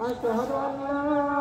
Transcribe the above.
أشهد أن لا